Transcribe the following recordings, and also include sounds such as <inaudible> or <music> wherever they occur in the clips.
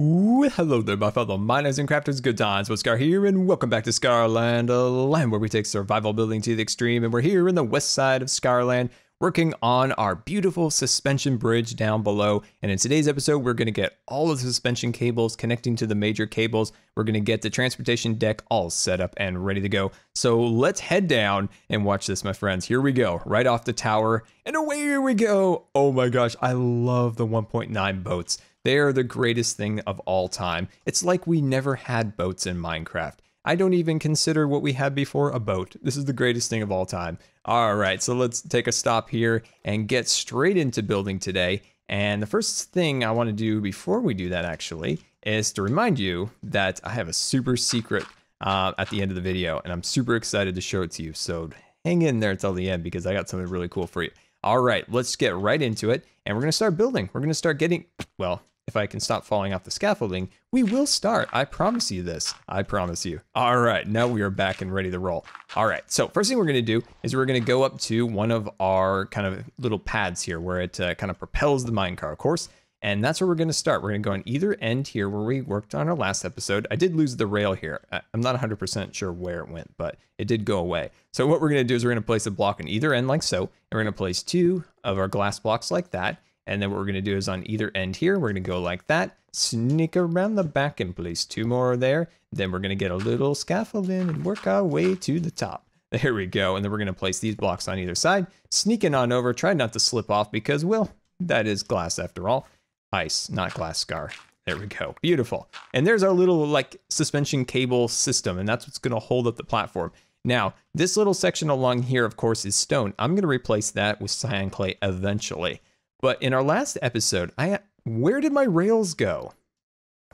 Hello there, my fellow miners and crafters. Good times. With Scar here, and welcome back to Scarland, a land where we take survival building to the extreme. And we're here in the west side of Scarland, working on our beautiful suspension bridge down below. And in today's episode, we're going to get all of the suspension cables connecting to the major cables. We're going to get the transportation deck all set up and ready to go. So let's head down and watch this, my friends. Here we go, right off the tower, and away we go. Oh my gosh, I love the 1.9 boats. They are the greatest thing of all time. It's like we never had boats in Minecraft. I don't even consider what we had before a boat. This is the greatest thing of all time. All right, so let's take a stop here and get straight into building today. And the first thing I want to do before we do that actually is to remind you that I have a super secret uh, at the end of the video and I'm super excited to show it to you. So hang in there until the end because I got something really cool for you. All right, let's get right into it and we're going to start building. We're going to start getting, well, if I can stop falling off the scaffolding, we will start. I promise you this. I promise you. All right, now we are back and ready to roll. All right, so first thing we're gonna do is we're gonna go up to one of our kind of little pads here where it uh, kind of propels the minecart, of course. And that's where we're going to start. We're going to go on either end here where we worked on our last episode. I did lose the rail here. I'm not 100% sure where it went, but it did go away. So what we're going to do is we're going to place a block on either end like so. And we're going to place two of our glass blocks like that. And then what we're to do is on either end here, we're going to go like that, sneak around the back and place two more there. Then we're going to get a little scaffold in and work our way to the top. <laughs> There we go. And then we're going to place these blocks on either side, sneaking on over, try not to slip off because, well, that is glass after all. Ice, not glass scar. There we go. Beautiful. And there's our little like suspension cable system, and that's what's going to hold up the platform. Now, this little section along here, of course, is stone. I'm going to replace that with cyan clay eventually. But in our last episode, I where did my rails go?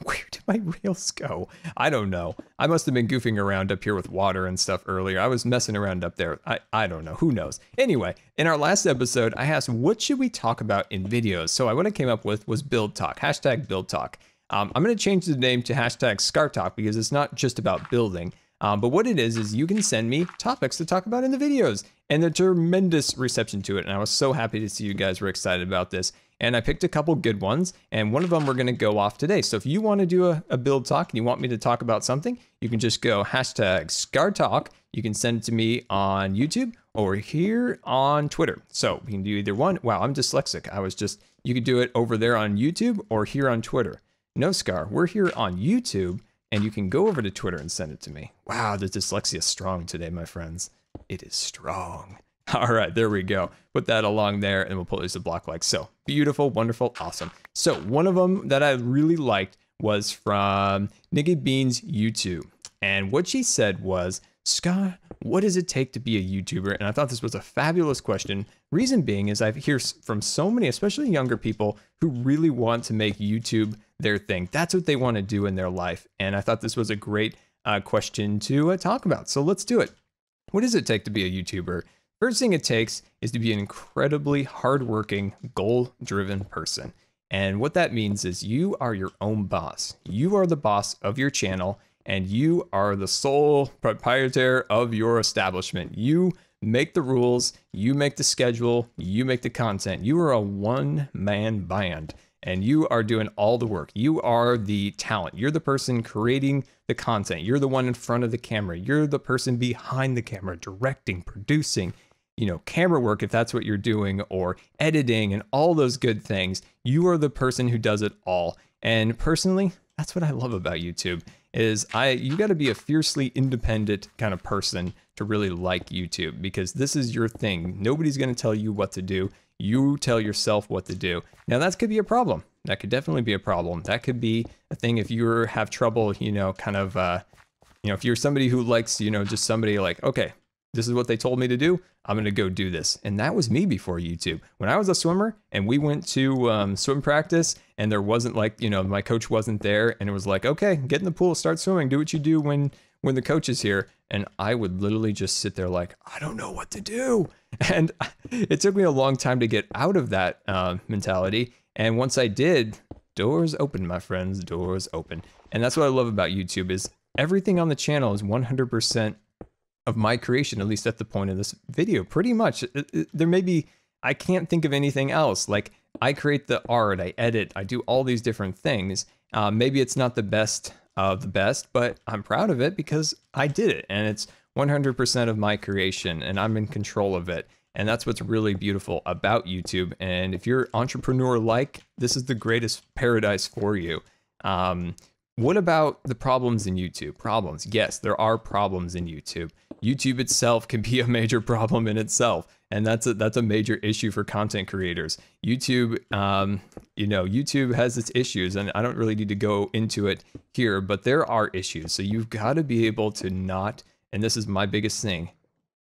Where did my rails go? I don't know. I must have been goofing around up here with water and stuff earlier. I was messing around up there. I, I don't know. Who knows? Anyway, in our last episode, I asked what should we talk about in videos? So I, what I came up with was build talk, hashtag build talk. Um, I'm going to change the name to hashtag Scar Talk because it's not just about building. Um, but what it is, is you can send me topics to talk about in the videos and the tremendous reception to it. And I was so happy to see you guys were excited about this. And I picked a couple good ones, and one of them we're going to go off today. So if you want to do a, a, build talk and you want me to talk about something, you can just go hashtag Scar Talk. You can send it to me on YouTube or here on Twitter. So we can do either one. Wow, I'm dyslexic. I was just, you could do it over there on YouTube or here on Twitter. No, Scar, we're here on YouTube and you can go over to Twitter and send it to me. Wow, the dyslexia is strong today, my friends. It is strong. <laughs> All right, there we go. Put that along there and we'll place a block like so. Beautiful, wonderful, awesome. So one of them that I really liked was from Nikki Beans YouTube. And what she said was, Scar, what does it take to be a YouTuber? And I thought this was a fabulous question. Reason being is I hear from so many, especially younger people, who really want to make YouTube their thing. That's what they want to do in their life. And I thought this was a great uh, question to uh, talk about. So let's do it. What does it take to be a YouTuber? First thing it takes is to be an incredibly hardworking, goal driven person. And what that means is you are your own boss. You are the boss of your channel and you are the sole proprietor of your establishment. You make the rules, you make the schedule, you make the content. You are a one man band and you are doing all the work. You are the talent. You're the person creating the content. You're the one in front of the camera. You're the person behind the camera, directing, producing, you know, camera work if that's what you're doing, or editing and all those good things. You are the person who does it all. And personally, that's what I love about YouTube is I you got to be a fiercely independent kind of person to really like YouTube because this is your thing. Nobody's going to tell you what to do. You tell yourself what to do. Now that could be a problem. That could definitely be a problem. That could be a thing if you have trouble, you know, kind of, uh, you know, if you're somebody who likes, you know, just somebody like, okay, this is what they told me to do. I'm going to go do this. And that was me before YouTube. When I was a swimmer and we went to um, swim practice and there wasn't like, you know, my coach wasn't there and it was like, okay, get in the pool, start swimming, do what you do when when the coach is here. And I would literally just sit there like, I don't know what to do. <laughs> And it took me a long time to get out of that uh, mentality. And once I did, doors open, my friends, doors open. And that's what I love about YouTube is everything on the channel is 100% of my creation, at least at the point of this video. Pretty much, there may be, I can't think of anything else. Like I create the art, I edit, I do all these different things. Uh, maybe it's not the best of the best, but I'm proud of it because I did it and it's 100% of my creation and I'm in control of it. And that's what's really beautiful about YouTube. And if you're entrepreneur like, this is the greatest paradise for you. Um, what about the problems in YouTube? Problems. Yes, there are problems in YouTube. YouTube itself can be a major problem in itself, and that's a that's a major issue for content creators. YouTube, um, you know, YouTube has its issues, and I don't really need to go into it here, but there are issues. So you've got to be able to not, and this is my biggest thing,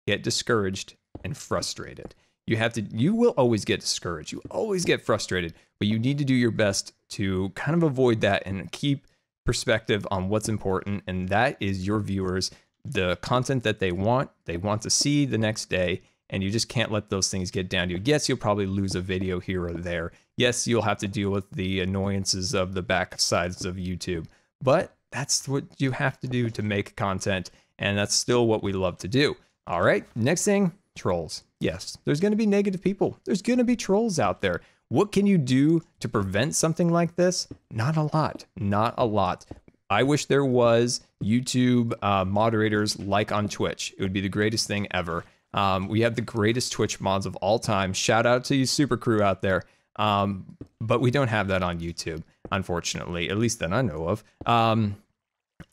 get discouraged and frustrated. You have to, you will always get discouraged. You always get frustrated, but you need to do your best to kind of avoid that and keep perspective on what's important. And that is your viewers, the content that they want, they want to see the next day. And you just can't let those things get down to you. Yes, you'll probably lose a video here or there. Yes, you'll have to deal with the annoyances of the back sides of YouTube, but that's what you have to do to make content. And that's still what we love to do. All right, next thing trolls. Yes, there's going to be negative people. There's going to be trolls out there. What can you do to prevent something like this? Not a lot. Not a lot. I wish there was YouTube uh, moderators like on Twitch. It would be the greatest thing ever. Um, we have the greatest Twitch mods of all time. Shout out to you, super crew out there. Um, but we don't have that on YouTube, unfortunately, at least that I know of. Um,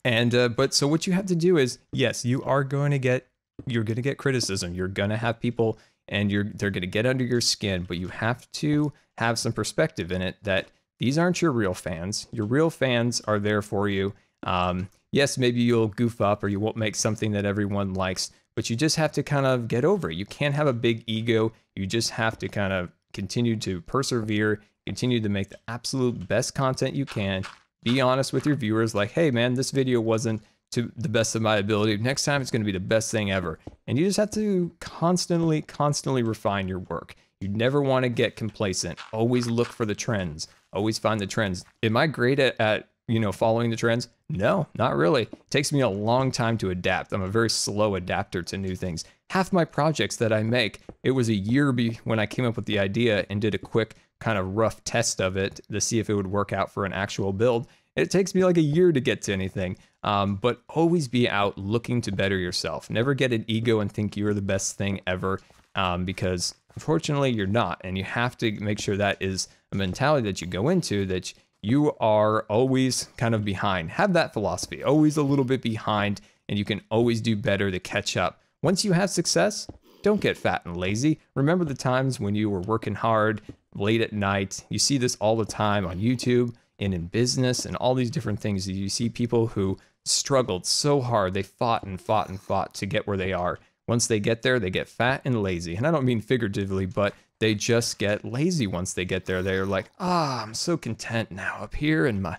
and uh, but so what you have to do is, yes, you are going to get you're going to get criticism. You're going to have people and you're they're going to get under your skin, but you have to have some perspective in it that these aren't your real fans. Your real fans are there for you. Um, yes, maybe you'll goof up or you won't make something that everyone likes, but you just have to kind of get over it. You can't have a big ego. You just have to kind of continue to persevere, continue to make the absolute best content you can. Be honest with your viewers, like, hey man, this video wasn't to the best of my ability. Next time, it's going to be the best thing ever. And you just have to constantly, constantly refine your work. You never want to get complacent. Always look for the trends. Always find the trends. Am I great at, at you know, following the trends? No, not really. It takes me a long time to adapt. I'm a very slow adapter to new things. Half my projects that I make, it was a year be when I came up with the idea and did a quick kind of rough test of it to see if it would work out for an actual build. It takes me like a year to get to anything. Um, but always be out looking to better yourself. Never get an ego and think you're the best thing ever um, because unfortunately you're not. And you have to make sure that is a mentality that you go into that you are always kind of behind. Have that philosophy, always a little bit behind, and you can always do better to catch up. Once you have success, don't get fat and lazy. Remember the times when you were working hard late at night. You see this all the time on YouTube and in business and all these different things. You see people who struggled so hard. They fought and fought and fought to get where they are. Once they get there, they get fat and lazy. And I don't mean figuratively, but they just get lazy once they get there. They're like, ah, oh, I'm so content now up here in my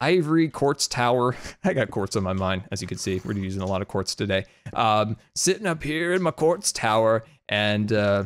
ivory quartz tower. <laughs> I got quartz on my mind, as you can see. We're using a lot of quartz today. Um, sitting up here in my quartz tower, and uh,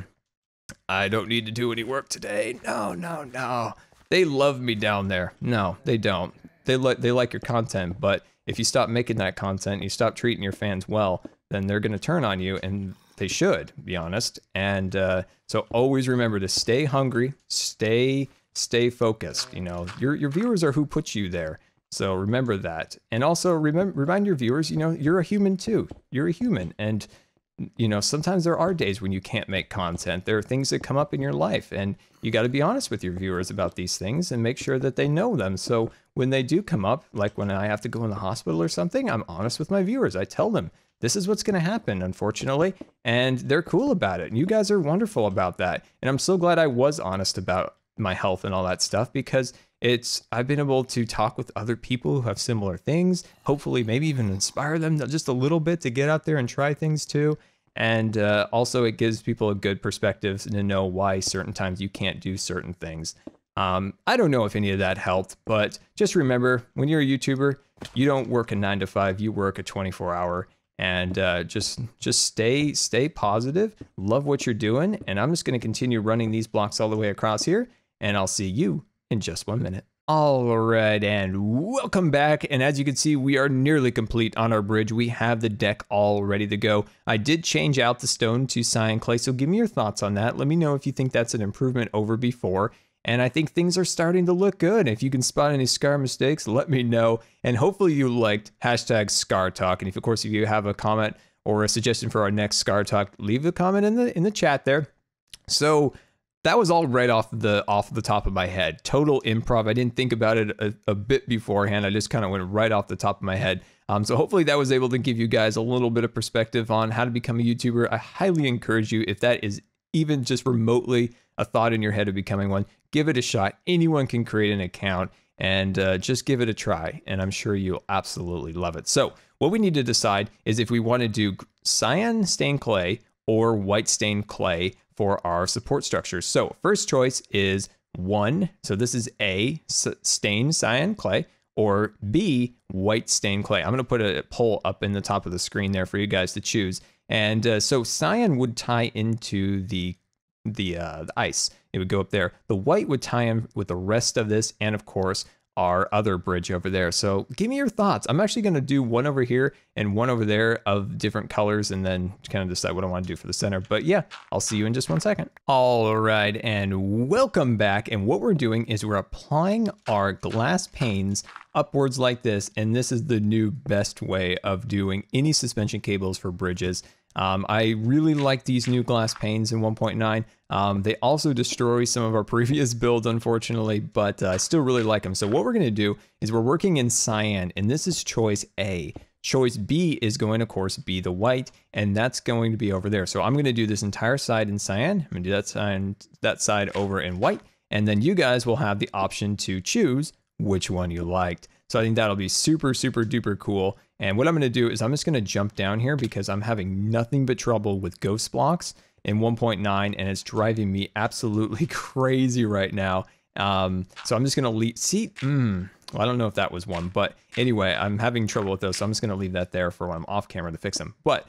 I don't need to do any work today. No, no, no. They love me down there. No, they don't. They like they like your content, but if you stop making that content, you stop treating your fans well, then they're going to turn on you, and they should be honest. And uh, so always remember to stay hungry, stay stay focused. You know, your your viewers are who put you there. So remember that, and also remember remind your viewers, you know, you're a human too. You're a human, and you know, sometimes there are days when you can't make content. There are things that come up in your life, and you got to be honest with your viewers about these things and make sure that they know them. So when they do come up, like when I have to go in the hospital or something, I'm honest with my viewers. I tell them this is what's going to happen, unfortunately, and they're cool about it. And you guys are wonderful about that. And I'm so glad I was honest about my health and all that stuff because it's I've been able to talk with other people who have similar things, hopefully maybe even inspire them just a little bit to get out there and try things too. And uh, also, it gives people a good perspective to know why certain times you can't do certain things. Um, I don't know if any of that helped, but just remember when you're a YouTuber, you don't work a nine to five, you work a 24 hour. And uh, just just stay stay positive. Love what you're doing, and I'm just going to continue running these blocks all the way across here. And I'll see you in just one minute. All right, and welcome back. And as you can see, we are nearly complete on our bridge. We have the deck all ready to go. I did change out the stone to cyan clay, so give me your thoughts on that. Let me know if you think that's an improvement over before. And I think things are starting to look good. If you can spot any Scar mistakes, let me know. And hopefully you liked hashtag Scar Talk. And if, of course, if you have a comment or a suggestion for our next Scar Talk, leave a comment in the in the chat there. So that was all right off the off the top of my head. Total improv. I didn't think about it a, a bit beforehand. I just kind of went right off the top of my head. Um, so hopefully that was able to give you guys a little bit of perspective on how to become a YouTuber. I highly encourage you if that is even just remotely a thought in your head of becoming one, give it a shot. Anyone can create an account and uh, just give it a try. And I'm sure you'll absolutely love it. So what we need to decide is if we want to do cyan stained clay or white stained clay for our support structures. So first choice is one. So this is A, stained cyan clay, or B, white stained clay. I'm going to put a poll up in the top of the screen there for you guys to choose. And uh, so cyan would tie into the the, uh, the ice. It would go up there. The white would tie in with the rest of this, and of course, our other bridge over there. So give me your thoughts. I'm actually going to do one over here and one over there of different colors and then kind of decide what I want to do for the center. But yeah, I'll see you in just one second. All right, and welcome back. And what we're doing is we're applying our glass panes upwards like this. And this is the new best way of doing any suspension cables for bridges. Um, I really like these new glass panes in 1.9. Um, they also destroy some of our <laughs> previous builds, unfortunately, but uh, I still really like them. So what we're going to do is we're working in cyan, and this is choice A. Choice B is going, of course, be the white, and that's going to be over there. So I'm going to do this entire side in cyan. I'm going to do that side, that side over in white, and then you guys will have the option to choose which one you liked. So I think that'll be super, super duper cool. And what I'm going to do is I'm just going to jump down here because I'm having nothing but trouble with ghost blocks in 1.9 and it's driving me absolutely <laughs> crazy right now. Um, so I'm just going to leave, see, mm, well, I don't know if that was one, but anyway, I'm having trouble with those. So I'm just going to leave that there for when I'm off camera to fix them. But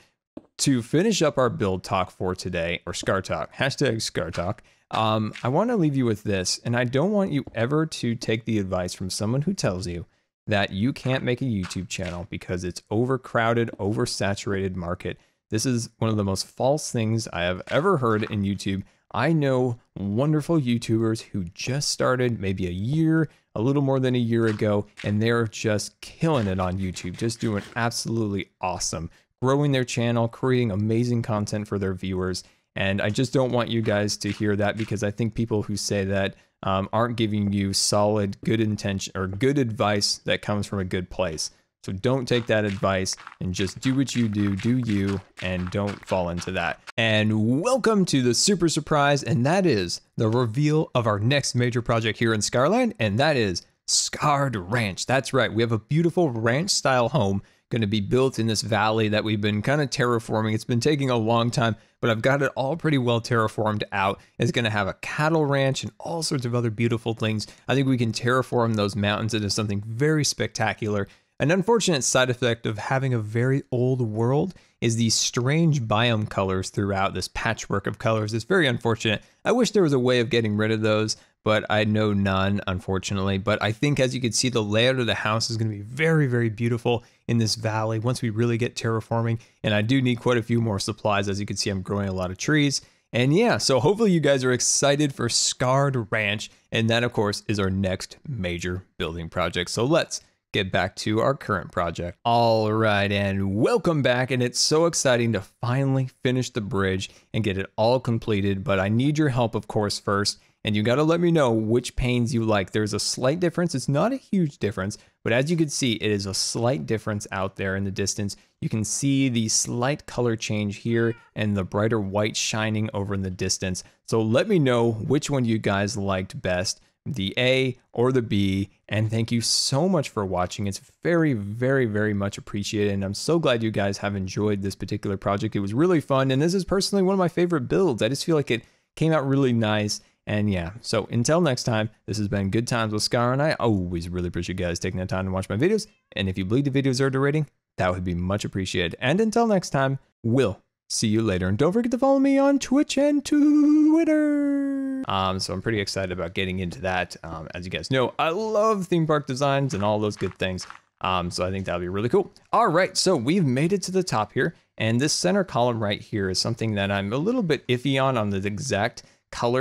to finish up our build talk for today, or Scar Talk, <laughs> hashtag Scar Talk, um, I want to leave you with this, and I don't want you ever to take the advice from someone who tells you that you can't make a YouTube channel because it's overcrowded, oversaturated market. This is one of the most false things I have ever heard in YouTube. I know wonderful YouTubers who just started maybe a year, a little more than a year ago, and they're just killing it on YouTube, just doing absolutely awesome, growing their channel, creating amazing content for their viewers. And I just don't want you guys to hear that because I think people who say that um, aren't giving you solid, good intention or good advice that comes from a good place. So don't take that advice and just do what you do, do you, and don't fall into that. And welcome to the super surprise, and that is the reveal of our next major project here in Scarland, and that is Scarred Ranch. That's right, we have a beautiful ranch style home going to be built in this valley that we've been kind of terraforming. It's been taking a long time, but I've got it all pretty well terraformed out. It's going to have a cattle ranch and all sorts of other beautiful things. I think we can terraform those mountains into something very spectacular. An unfortunate side effect of having a very old world is these strange biome colors throughout this patchwork of colors. It's very unfortunate. I wish there was a way of getting rid of those but I know none, unfortunately. But I think, as you can see, the layout of the house is going to be very, very beautiful in this valley once we really get terraforming. And I do need quite a few more supplies. As you can see, I'm growing a lot of trees. And yeah, so hopefully you guys are excited for Scarred Ranch. And that, of course, is our next major building project. So let's get back to our current project. All right, and welcome back. And it's so exciting to finally finish the bridge and get it all completed. But I need your help, of course, first and you got to let me know which panes you like. There's a slight difference. It's not a huge difference, but as you can see, it is a slight difference out there in the distance. You can see the slight color change here and the brighter white shining over in the distance. So let me know which one you guys liked best, the A or the B. And thank you so much for watching. It's very, very, very much appreciated. And I'm so glad you guys have enjoyed this particular project. It was really fun. And this is personally one of my favorite builds. I just feel like it came out really nice and yeah, so until next time, this has been Good Times with Scar, and I always really appreciate you guys taking the time to watch my videos. And if you believe the videos are a rating, that would be much appreciated. And until next time, we'll see you later. And don't forget to follow me on Twitch and Twitter. Um, so I'm pretty excited about getting into that. Um, as you guys know, I love theme park designs and all those good things. Um, so I think that'll be really cool. All right, so we've made it to the top here. And this center column right here is something that I'm a little bit iffy on on the exact color